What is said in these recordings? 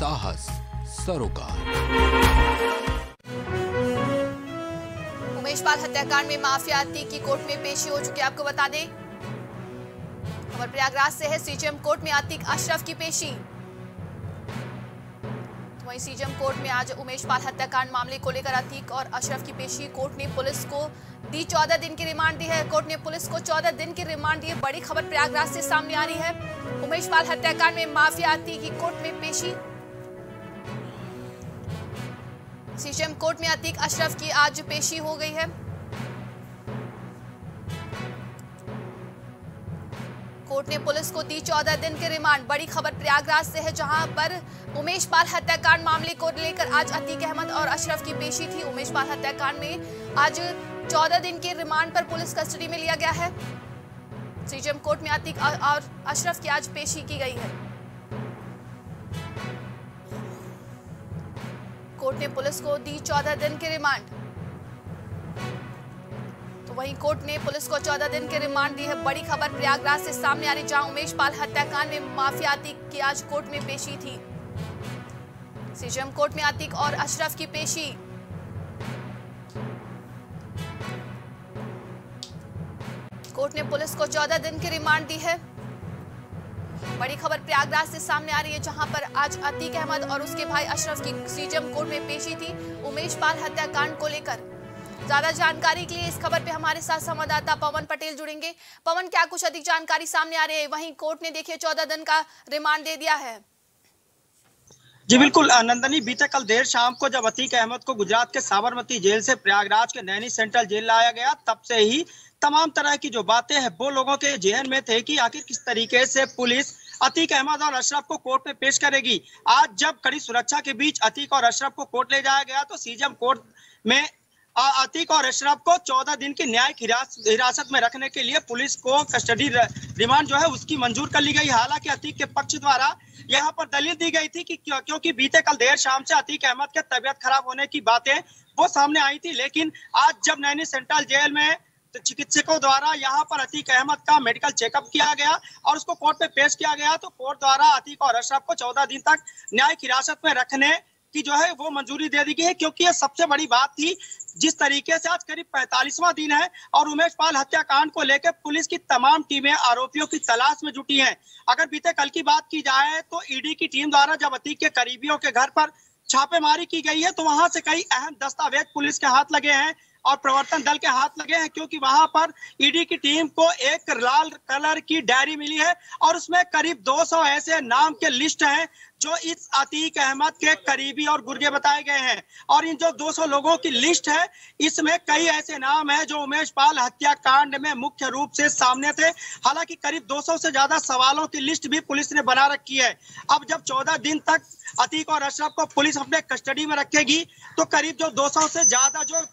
साहस, सरोकार। उमेश पाल हत्याकांड में माफिया अतीक की कोर्ट में पेशी हो चुकी आपको बता दें, खबर प्रयागराज से है, सीजीएम कोर्ट में अतीक अशरफ की पेशी। तो वहीं सीजीएम कोर्ट में आज उमेश पाल हत्याकांड मामले को लेकर अतीक और अशरफ की पेशी। कोर्ट ने पुलिस को दी चौदह दिन की रिमांड दी है। कोर्ट ने पुलिस को चौदह दिन की रिमांड दी है। बड़ी खबर प्रयागराज से सामने आ रही है। उमेश पाल हत्याकांड में माफिया अतीक की कोर्ट में पेशी। सीजीएम कोर्ट में अतीक अशरफ की आज पेशी हो गई है। कोर्ट ने पुलिस को दी चौदह दिन की रिमांड। बड़ी खबर प्रयागराज से है, जहाँ पर उमेश पाल हत्याकांड मामले को लेकर आज अतीक अहमद और अशरफ की पेशी थी। उमेश पाल हत्याकांड में आज चौदह दिन के रिमांड पर पुलिस कस्टडी में लिया गया है। सीजीएम कोर्ट में अतीक और अशरफ की आज पेशी की गई है। कोर्ट ने पुलिस को दी चौदह दिन की रिमांड। तो वहीं कोर्ट ने पुलिस को चौदह दिन की रिमांड दी है। बड़ी खबर प्रयागराज से सामने आ रही, जहाँ उमेश पाल हत्याकांड में माफिया अतीक की आज कोर्ट में पेशी थी। सीजीएम कोर्ट में आतिक और अशरफ की पेशी। कोर्ट ने पुलिस को चौदह दिन की रिमांड दी है। बड़ी खबर प्रयागराज से सामने आ रही है, जहाँ पर आज अतीक अहमद और उसके भाई अशरफ की सीजम कोर्ट में पेशी थी उमेश पाल हत्याकांड को लेकर। ज़्यादा जानकारी के लिए इस खबर पे हमारे साथ संवाददाता पवन पटेल जुड़ेंगे। पवन, क्या कुछ अधिक जानकारी सामने आ रही है? वहीं कोर्ट ने देखिए, चौदह दिन का रिमांड दे दिया है। जी, बिल्कुल नंदनी, बीते कल देर शाम को जब अतीक अहमद को गुजरात के साबरमती जेल से प्रयागराज के नैनी सेंट्रल जेल लाया गया, तब से ही तमाम तरह की जो बातें हैं, वो लोगों के जहन में थे कि आखिर किस तरीके से पुलिस अतीक अहमद और अशरफ को कोर्ट में पेश करेगी। आज जब कड़ी सुरक्षा के बीच अतीक और अशरफ को कोर्ट ले जाया गया तो सीजम कोर्ट में अतीक और अशरफ को चौदह दिन की न्यायिक हिरासत में रखने के लिए पुलिस को कस्टडी रिमांड जो है, उसकी मंजूर कर ली गई। हालाँकि अतीक के पक्ष द्वारा यहाँ पर दलील दी गई थी कि क्योंकि बीते कल देर शाम से अतीक अहमद के तबियत खराब होने की बातें वो सामने आई थी, लेकिन आज जब नैनी सेंट्रल जेल में चिकित्सकों द्वारा यहाँ पर अतीक अहमद का मेडिकल चेकअप किया गया और उसको कोर्ट में पेश किया गया। तो कोर्ट द्वारा अतीक और अशरफ को चौदह दिन तक न्यायिक हिरासत में रखने की जो है वो मंजूरी दे दी गई है, क्योंकि ये सबसे बड़ी बात थी जिस तरीके से आज करीब पैंतालीसवां दिन है और उमेश पाल हत्याकांड को लेकर पुलिस की तमाम टीमें आरोपियों की तलाश में जुटी हैं। अगर बीते कल की बात की जाए तो ईडी की टीम द्वारा जब अतीक के करीबियों के घर पर छापेमारी की गई है तो वहाँ से कई अहम दस्तावेज़ पुलिस के हाथ लगे हैं। और प्रवर्तन दल के हाथ लगे हैं क्योंकि वहाँ पर ईडी की टीम को एक लाल कलर की डायरी मिली है और उसमें करीब 200 ऐसे नाम के लिस्ट हैं जो इस अतीक अहमद के करीबी और गुर्गे बताए गए हैं। और इन जो 200 लोगों की लिस्ट है, इसमें कई ऐसे नाम है जो उमेश पाल हत्याकांड में मुख्य रूप से सामने थे। हालाँकि करीब 200 से ज़्यादा सवालों की लिस्ट भी पुलिस ने बना रखी है। अब जब 14 दिन तक अतीक और अशरफ को पुलिस अपने कस्टडी में रखेगी तो करीब जो 200 से ज़्यादा जो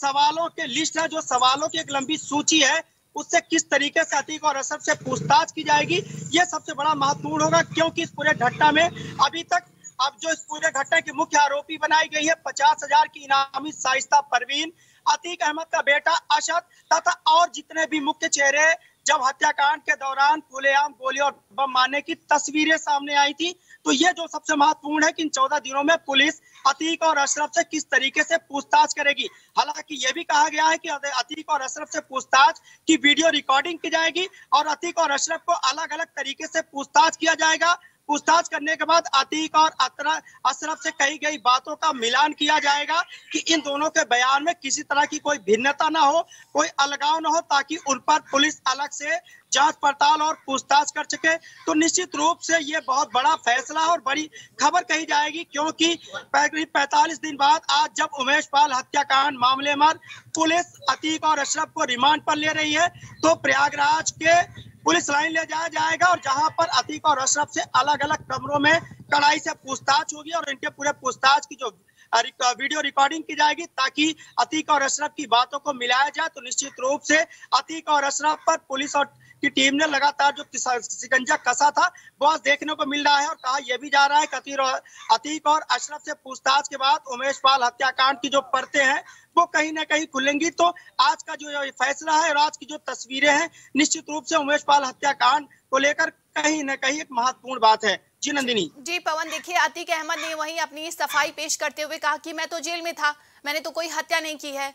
सवालों के लिस्ट है, जो सवालों की एक लंबी सूची है, उससे किस तरीके से अतीक और असर से पूछताछ की जाएगी, ये सबसे बड़ा महत्वपूर्ण होगा, क्योंकि इस पूरे घटना में अभी तक, अब जो इस पूरे घटना की मुख्य आरोपी बनाई गई है, पचास हज़ार की इनामी साइस्ता परवीन, अतीक अहमद का बेटा अशद तथा और जितने भी मुख्य चेहरे जब हत्याकांड के दौरान खुलेआम गोली और बम मारने की तस्वीरें सामने आई थी तो ये जो सबसे महत्वपूर्ण है कि इन चौदह दिनों में पुलिस अतीक और अशरफ से किस तरीके से पूछताछ करेगी। हालाँकि ये भी कहा गया है कि अतीक और अशरफ से पूछताछ की वीडियो रिकॉर्डिंग की जाएगी और अतीक और अशरफ को अलग अलग तरीके से पूछताछ किया जाएगा। पूछताछ करने के बाद अतीक और अशरफ से कही गई बातों का मिलान किया जाएगा कि इन दोनों के बयान में किसी तरह की कोई भिन्नता ना हो, कोई अलगाव ना हो, ताकि उन पर पुलिस अलग से जाँच पड़ताल और पूछताछ कर सके। तो निश्चित रूप से ये बहुत बड़ा फैसला और बड़ी खबर कही जाएगी, क्योंकि पैंतालीस दिन बाद आज जब उमेश पाल हत्याकांड मामले में पुलिस अतीक और अशरफ को रिमांड पर ले रही है तो प्रयागराज के पुलिस लाइन ले जाया जाएगा और जहाँ पर अतीक और अशरफ से अलग अलग कमरों में कड़ाई से पूछताछ होगी और इनके पूरे पूछताछ की जो वीडियो रिकॉर्डिंग की जाएगी ताकि अतीक और अशरफ की बातों को मिलाया जाए। तो निश्चित रूप से अतीक और अशरफ पर पुलिस और की टीम ने लगातार जो सिकंजा कसा था आज देखने को मिल रहा है और कहा यह भी जा रहा है कतीर अतीक और अशरफ से पूछताछ के बाद उमेश पाल हत्याकांड की जो परतें हैं, वो कहीं ना कहीं खुलेंगी। तो आज का जो फैसला है और आज की जो तस्वीरें हैं, निश्चित रूप से उमेश पाल हत्याकांड को लेकर कहीं ना कहीं एक महत्वपूर्ण बात है। जी नंदिनी। जी, पवन, देखिए, अतीक अहमद ने वहीं अपनी सफ़ाई पेश करते हुए कहा कि मैं तो जेल में था, मैंने तो कोई हत्या नहीं की है।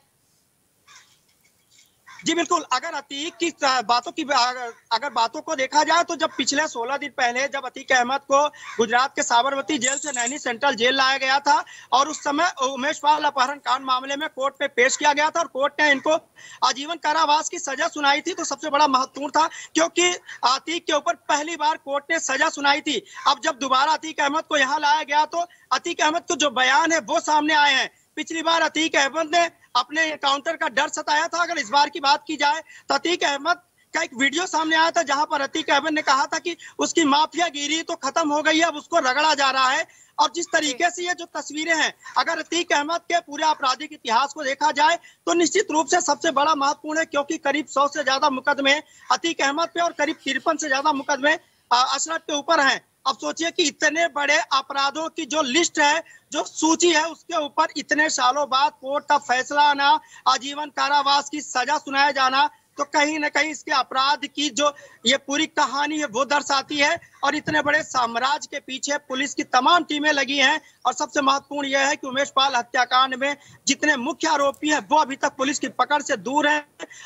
जी, बिल्कुल। अगर अतीक की बातों की अगर बातों को देखा जाए तो जब पिछले 16 दिन पहले जब अतीक अहमद को गुजरात के साबरमती जेल से नैनी सेंट्रल जेल लाया गया था और उस समय उमेश पाल अपहरण कांड मामले में कोर्ट में पेश किया गया था और कोर्ट ने इनको आजीवन कारावास की सजा सुनाई थी तो सबसे बड़ा महत्वपूर्ण था क्योंकि अतीक के ऊपर पहली बार कोर्ट ने सजा सुनाई थी। अब जब दोबारा अतीक अहमद को यहाँ लाया गया तो अतीक अहमद के जो बयान है वो सामने आए हैं। पिछली बार अतीक अहमद ने अपने एनकाउंटर का डर सताया था। अगर इस बार की बात की जाए तो अतीक अहमद का एक वीडियो सामने आया था, जहाँ पर अतीक अहमद ने कहा था कि उसकी माफिया गिरी तो खत्म हो गई है, अब उसको रगड़ा जा रहा है। और जिस तरीके से ये जो तस्वीरें हैं, अगर अतीक अहमद के पूरे आपराधिक इतिहास को देखा जाए तो निश्चित रूप से सबसे बड़ा महत्वपूर्ण है, क्योंकि करीब सौ से ज़्यादा मुकदमे अतीक अहमद पे और करीब तिरपन से ज़्यादा मुकदमे अशरफ के ऊपर है। अब सोचिए कि इतने बड़े अपराधों की जो लिस्ट है, जो सूची है, उसके ऊपर इतने सालों बाद कोर्ट का फैसला आना, आजीवन कारावास की सजा सुनाया जाना तो कहीं ना कहीं इसके अपराध की जो ये पूरी कहानी है, वो दर्शाती है। और इतने बड़े साम्राज्य के पीछे पुलिस की तमाम टीमें लगी हैं। और सबसे महत्वपूर्ण यह है कि उमेश पाल हत्याकांड में जितने मुख्य आरोपी हैं, वो अभी तक पुलिस की पकड़ से दूर हैं।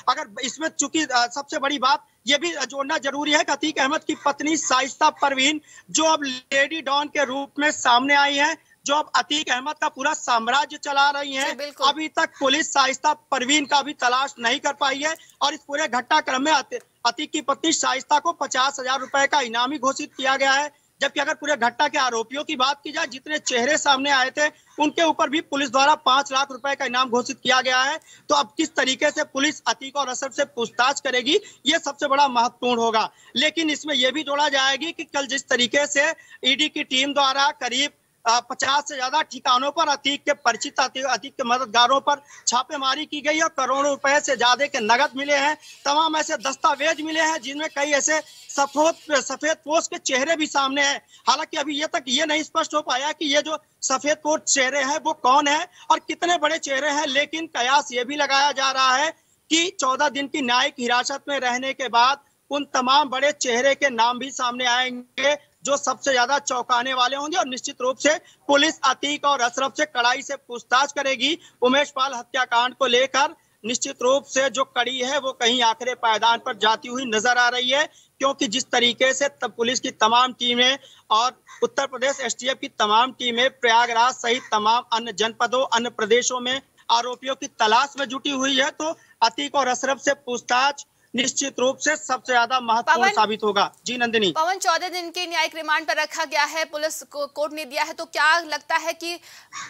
अगर इसमें चूँकि सबसे बड़ी बात ये भी जोड़ना ज़रूरी है कि अतीक अहमद की पत्नी साइस्ता परवीन, जो अब लेडी डॉन के रूप में सामने आई है। जो अब अतीक अहमद का पूरा साम्राज्य चला रही है अभी तक पुलिस शाइस्ता परवीन का भी तलाश नहीं कर पाई है और इस पूरे घटनाक्रम में अतीक की पत्नी शाइस्ता को पचास हज़ार रुपए का इनामी घोषित किया गया है। जबकि अगर पूरे घटना के आरोपियों की बात की जाए जितने चेहरे सामने आए थे उनके ऊपर भी पुलिस द्वारा पाँच लाख रुपए का इनाम घोषित किया गया है। तो अब किस तरीके से पुलिस अतीक और असर से पूछताछ करेगी ये सबसे बड़ा महत्वपूर्ण होगा। लेकिन इसमें यह भी जोड़ा जाएगी कि कल जिस तरीके से ईडी की टीम द्वारा करीब पचास से ज़्यादा ठिकानों पर अतीक के परिचित अतीक के मददगारों पर छापेमारी की गई और करोड़ों रुपए से ज़्यादा के नगद मिले हैं। तमाम ऐसे दस्तावेज़ मिले हैं जिनमें कई ऐसे सफ़ेद सफ़ेद पोस्ट के चेहरे भी सामने हैं। हालाँकि अभी ये तक ये नहीं स्पष्ट हो पाया कि ये जो सफ़ेद पोस्ट चेहरे हैं, वो कौन है और कितने बड़े चेहरे हैं, लेकिन कयास ये भी लगाया जा रहा है कि चौदह दिन की न्यायिक हिरासत में रहने के बाद उन तमाम बड़े चेहरे के नाम भी सामने आएँगे। जो सबसे ज़्यादा चौंकाने वाले होंगे और निश्चित रूप से पुलिस अतीक और अशरफ से कड़ाई से पूछताछ करेगी। उमेश पाल हत्याकांड को लेकर निश्चित रूप से जो कड़ी है, वो कहीं आखिरी पायदान पर जाती हुई नज़र आ रही है, क्योंकि जिस तरीके से तब पुलिस की तमाम टीमें और उत्तर प्रदेश एसटीएफ की तमाम टीमें प्रयागराज सहित तमाम अन्य जनपदों, अन्य प्रदेशों में आरोपियों की तलाश में जुटी हुई है तो अतीक और अशरफ से पूछताछ निश्चित रूप से सबसे ज़्यादा महत्वपूर्ण साबित होगा। जी नंदिनी। पवन चौदह दिन के न्यायिक रिमांड पर रखा गया है पुलिस को कोर्ट ने दिया है तो क्या लगता है कि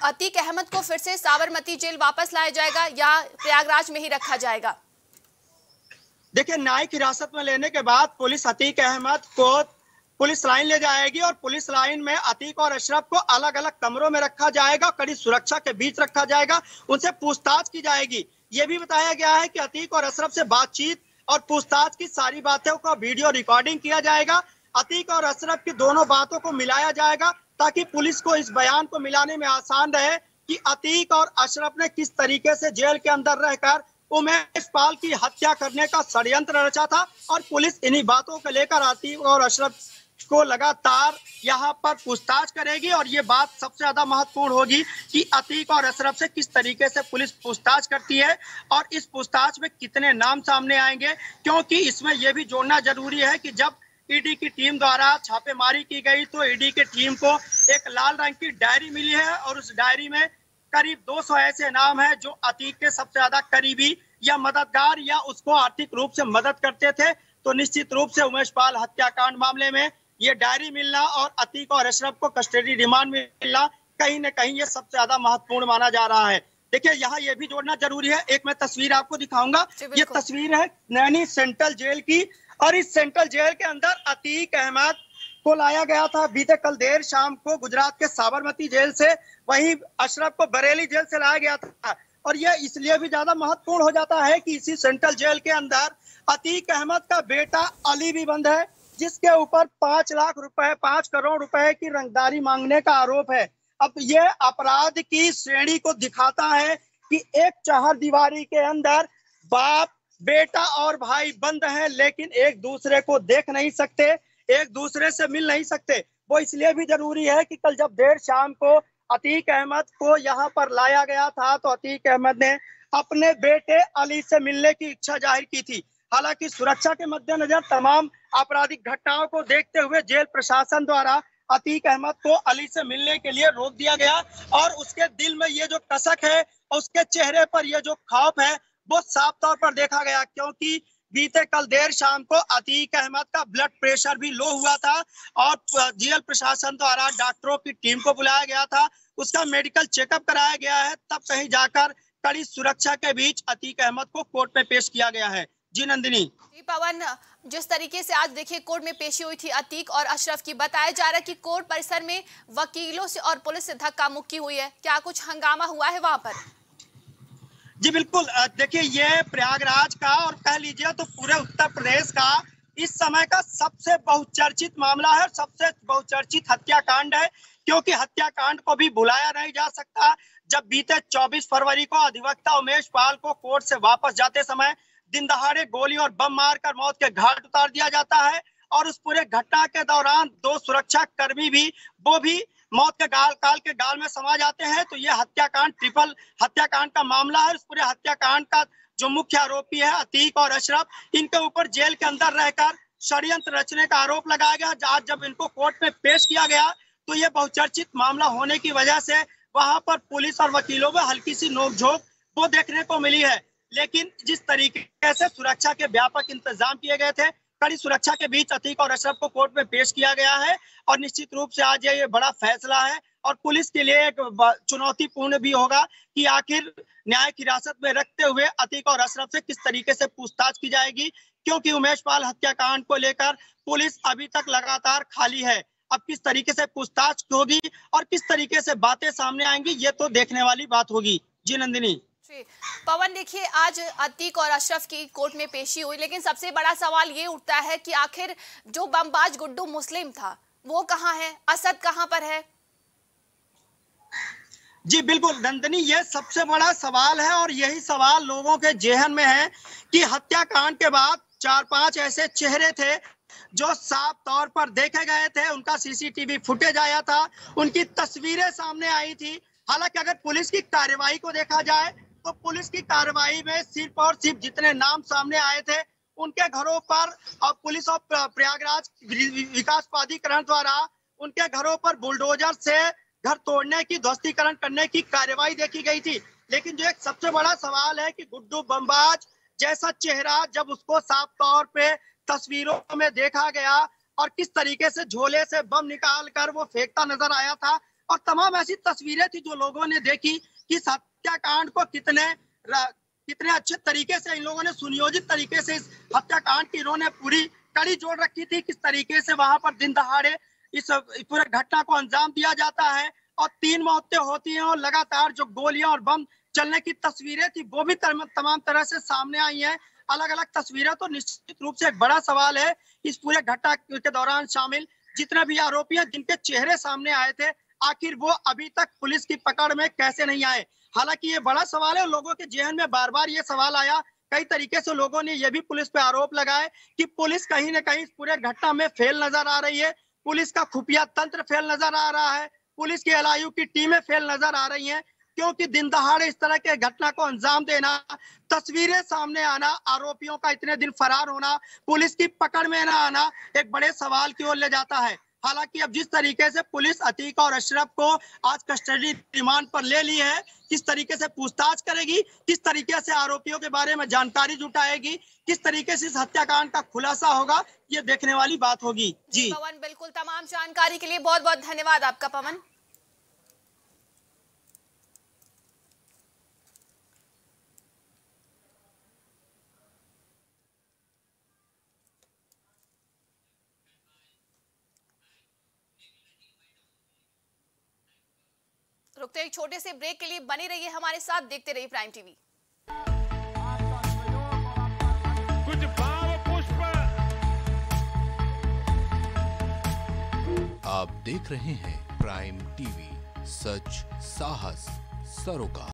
अतीक अहमद को फिर से साबरमती जेल वापस लाया जाएगा या प्रयागराज में ही रखा जाएगा? देखिए न्यायिक हिरासत में लेने के बाद पुलिस अतीक अहमद को पुलिस लाइन ले जाएगी और पुलिस लाइन में अतीक और अशरफ को अलग अलग कमरों में रखा जाएगा कड़ी सुरक्षा के बीच रखा जाएगा उनसे पूछताछ की जाएगी। ये भी बताया गया है कि अतीक और अशरफ से बातचीत और पूछताछ की सारी बातों का वीडियो रिकॉर्डिंग किया जाएगा। अतीक और अशरफ की दोनों बातों को मिलाया जाएगा ताकि पुलिस को इस बयान को मिलाने में आसान रहे कि अतीक और अशरफ ने किस तरीके से जेल के अंदर रहकर उमेश पाल की हत्या करने का षडयंत्र रचा था और पुलिस इन्हीं बातों को लेकर अतीक और अशरफ को लगातार यहाँ पर पूछताछ करेगी और ये बात सबसे ज़्यादा महत्वपूर्ण होगी कि अतीक और अशरफ से किस तरीके से पुलिस पूछताछ करती है और इस पूछताछ में कितने नाम सामने आएँगे, क्योंकि इसमें यह भी जोड़ना ज़रूरी है कि जब ईडी की टीम द्वारा छापेमारी की गई तो ईडी की टीम को एक लाल रंग की डायरी मिली है और उस डायरी में करीब 200 ऐसे नाम है जो अतीक के सबसे ज़्यादा करीबी या मददगार या उसको आर्थिक रूप से मदद करते थे। तो निश्चित रूप से उमेश पाल हत्याकांड मामले में ये डायरी मिलना और अतीक और अशरफ को कस्टडी रिमांड में मिलना कहीं ना कहीं ये सबसे ज़्यादा महत्वपूर्ण माना जा रहा है। देखिए यहाँ ये भी जोड़ना ज़रूरी है। एक मैं तस्वीर आपको दिखाऊँगा। ये तस्वीर है नैनी सेंट्रल जेल की और इस सेंट्रल जेल के अंदर अतीक अहमद को लाया गया था। बीते कल देर शाम को गुजरात के साबरमती जेल से वहीं अशरफ को बरेली जेल से लाया गया था। और यह इसलिए भी ज़्यादा महत्वपूर्ण हो जाता है कि इसी सेंट्रल जेल के अंदर अतीक अहमद का बेटा अली भी बंद है। जिसके ऊपर पाँच लाख रुपए, पाँच करोड़ रुपए की रंगदारी मांगने का आरोप है। अब ये अपराध की श्रेणी को दिखाता है कि एक चार दीवारी के अंदर बाप, बेटा और भाई बंद हैं, लेकिन एक दूसरे को देख नहीं सकते, एक दूसरे से मिल नहीं सकते। वो इसलिए भी ज़रूरी है कि कल जब देर शाम को अतीक अहमद को यहाँ पर लाया गया था तो अतीक अहमद ने अपने बेटे अली से मिलने की इच्छा ज़ाहिर की थी। हालाँकि सुरक्षा के मद्देनजर तमाम आपराधिक घटनाओं को देखते हुए जेल प्रशासन द्वारा अतीक अहमद को अली से मिलने के लिए रोक दिया गया और उसके दिल में ये जो कसक है, उसके चेहरे पर ये जो खौफ है, वो साफ़ तौर पर देखा गया क्योंकि बीते कल देर शाम को अतीक अहमद का ब्लड प्रेशर भी लो हुआ था और जेल प्रशासन द्वारा डॉक्टरों की टीम को बुलाया गया था, उसका मेडिकल चेकअप कराया गया है, तब कहीं जाकर कड़ी सुरक्षा के बीच अतीक अहमद को कोर्ट में पेश किया गया है। जी नंदिनी। जी पवन जिस तरीके से आज देखिए कोर्ट में पेशी हुई थी अतीक और अशरफ की बताया जा रहा है कि कोर्ट परिसर में वकीलों से और पुलिस से धक्का मुक्की हुई है। क्या कुछ हंगामा हुआ है वहाँ पर? जी बिल्कुल देखिए ये प्रयागराज का और कह लीजिए तो पूरे उत्तर प्रदेश का इस समय का सबसे बहुचर्चित मामला है सबसे बहुचर्चित हत्याकांड है क्योंकि हत्याकांड को भी बुलाया नहीं जा सकता। जब बीते 24 फरवरी को अधिवक्ता उमेश पाल को कोर्ट से वापस जाते समय दिन दहाड़े गोली और बम मारकर मौत के घाट उतार दिया जाता है और उस पूरे घटना के दौरान दो सुरक्षा कर्मी भी, वो भी मौत के गाल, काल के गाल में समा जाते हैं। तो ये हत्याकांड, ट्रिपल हत्याकांड का मामला है उस पूरे हत्याकांड का जो मुख्य आरोपी है, अतीक और अशरफ, इनके ऊपर जेल के अंदर रहकर षड्यंत्र रचने का आरोप लगाया गया। आज जब इनको कोर्ट में पेश किया गया तो ये बहुचर्चित मामला होने की वजह से वहाँ पर पुलिस और वकीलों में हल्की सी नोकझोंक वो देखने को मिली है। लेकिन जिस तरीके से सुरक्षा के व्यापक इंतज़ाम किए गए थे, कड़ी सुरक्षा के बीच अतीक और अशरफ को कोर्ट में पेश किया गया है और निश्चित रूप से आज ये बड़ा फैसला है और पुलिस के लिए एक चुनौतीपूर्ण भी होगा कि आखिर न्याय की हिरासत में रखते हुए अतीक और अशरफ से किस तरीके से पूछताछ की जाएगी, क्योंकि उमेश पाल हत्याकांड को लेकर पुलिस अभी तक लगातार खाली है। अब किस तरीके से पूछताछ होगी और किस तरीके से बातें सामने आएँगी, ये तो देखने वाली बात होगी। जी नंदिनी। पवन देखिए, आज अतीक और अशरफ की कोर्ट में पेशी हुई, लेकिन सबसे बड़ा सवाल ये उठता है कि आखिर जो बमबाज गुड्डू मुस्लिम था, वो कहाँ है? असद कहाँ पर है? जी, बिल्कुल, नंदनी, ये सबसे बड़ा सवाल है और यही सवाल लोगों के जेहन में है कि हत्याकांड के बाद चार पाँच ऐसे चेहरे थे जो साफ़ तौर पर देखे गए थे। उनका सीसीटीवी फुटेज आया था, उनकी तस्वीरें सामने आई थी। हालाँकि अगर पुलिस की कार्यवाही को देखा जाए तो पुलिस की कार्रवाई में सिर्फ़ और सिर्फ़ जितने नाम सामने आए थे, उनके घरों पर और पुलिस और प्रयागराज विकास प्राधिकरण द्वारा उनके घरों पर बुलडोजर से घर तोड़ने की, ध्वस्तीकरण करने की कार्यवाही देखी गई थी। लेकिन जो एक सबसे बड़ा सवाल है कि गुड्डू बम्बाज जैसा चेहरा जब उसको साफ़ तौर पे तस्वीरों में देखा गया और किस तरीके से झोले से बम निकाल कर वो फेंकता नज़र आया था और तमाम ऐसी तस्वीरें थी जो लोगों ने देखी कि हत्याकांड को कितने कितने अच्छे तरीके से इन लोगों ने, सुनियोजित तरीके से इस हत्याकांड की इन्होंने पूरी कड़ी जोड़ रखी थी, किस तरीके से वहाँ पर दिन दहाड़े इस पूरे घटना को अंजाम दिया जाता है और तीन मौतें होती हैं और लगातार जो गोलियाँ और बम चलने की तस्वीरें थी, वो भी तमाम तरह से सामने आई हैं। अलग अलग तस्वीरें तो निश्चित रूप से एक बड़ा सवाल है, इस पूरे घटना के दौरान शामिल जितने भी आरोपी हैं जिनके चेहरे सामने आए थे आखिर वो अभी तक पुलिस की पकड़ में कैसे नहीं आए? हालाँकि ये बड़ा सवाल है लोगों के जेहन में बार बार ये सवाल आया। कई तरीके से लोगों ने यह भी पुलिस पे आरोप लगाए कि पुलिस कहीं ना कहीं पूरे घटना में फेल नज़र आ रही है। पुलिस का खुफिया तंत्र फेल नज़र आ रहा है। पुलिस की एल की टीमें फेल नज़र आ रही हैं, क्योंकि दिन दहाड़े इस तरह के घटना को अंजाम देना, तस्वीरें सामने आना, आरोपियों का इतने दिन फरार होना, पुलिस की पकड़ में ना आना, एक बड़े सवाल की ओर ले जाता है। हालाँकि अब जिस तरीके से पुलिस अतीक और अशरफ को आज कस्टडी रिमांड पर ले ली है, किस तरीके से पूछताछ करेगी, किस तरीके से आरोपियों के बारे में जानकारी जुटाएगी, किस तरीके से इस हत्याकांड का खुलासा होगा, ये देखने वाली बात होगी। जी। पवन, बिल्कुल, तमाम जानकारी के लिए बहुत बहुत धन्यवाद आपका, पवन। रुकते हैं एक छोटे से ब्रेक के लिए बने रहिए हमारे साथ देखते रहिए प्राइम टीवी कुछ भाव पुष्प। आप देख रहे हैं प्राइम टीवी सच साहस सरोकार।